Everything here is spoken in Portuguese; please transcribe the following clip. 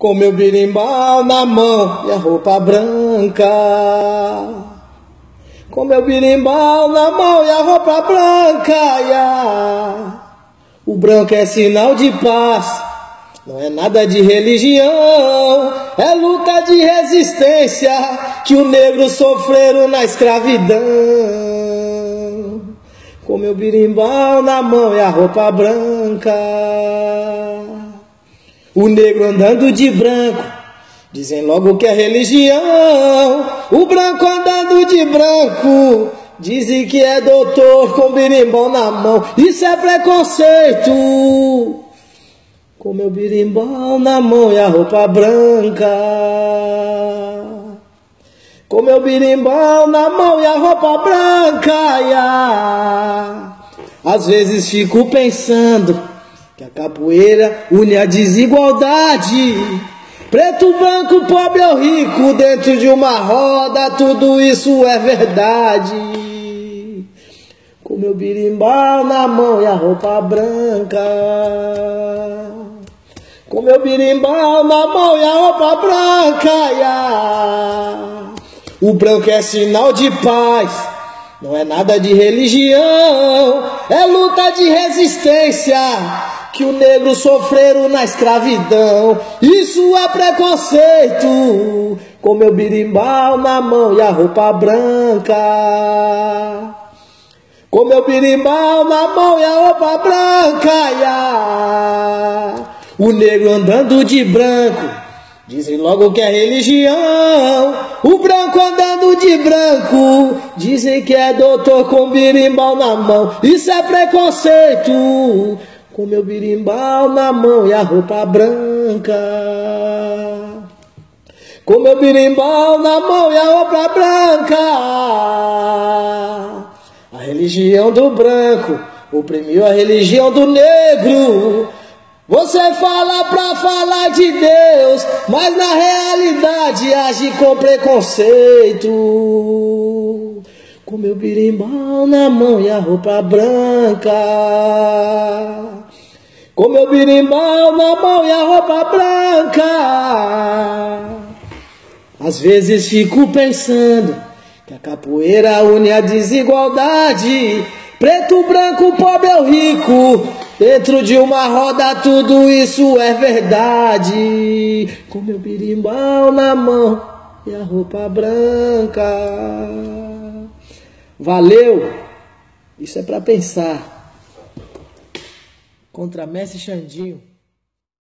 com meu birimbau na mão e a roupa branca. Com meu birimbau na mão e a roupa branca. Yeah. O branco é sinal de paz, não é nada de religião, é luta de resistência que o negro sofreram na escravidão. Com meu birimbau na mão e a roupa branca. O negro andando de branco, dizem logo que é religião. O branco andando de branco, dizem que é doutor com birimbão na mão. Isso é preconceito. Com meu birimbão na mão e a roupa branca. Com meu birimbão na mão e a roupa branca. Yeah. Às vezes fico pensando que a capoeira une a desigualdade. Preto, branco, pobre ou rico, dentro de uma roda, tudo isso é verdade. Com meu birimbau na mão e a roupa branca. Com meu birimbau na mão e a roupa branca. Yeah. O branco é sinal de paz, não é nada de religião, é luta de resistência que o negro sofreram na escravidão. Isso é preconceito. Com meu birimbau na mão e a roupa branca. Com meu birimbau na mão e a roupa branca. Yeah. O negro andando de branco. Dizem logo que é religião. O branco andando de branco. Dizem que é doutor com birimbau na mão. Isso é preconceito com meu birimbau na mão e a roupa branca. Com meu birimbau na mão e a roupa branca. A religião do branco oprimiu a religião do negro. Você fala pra falar de Deus, mas na realidade age com preconceito. Com meu birimbau na mão e a roupa branca. Com meu birimbau na mão e a roupa branca. Às vezes fico pensando que a capoeira une a desigualdade. Preto, branco, pobre ou rico. Dentro de uma roda tudo isso é verdade. Com meu birimbau na mão e a roupa branca. Valeu! Isso é para pensar contra Messi Xandinho.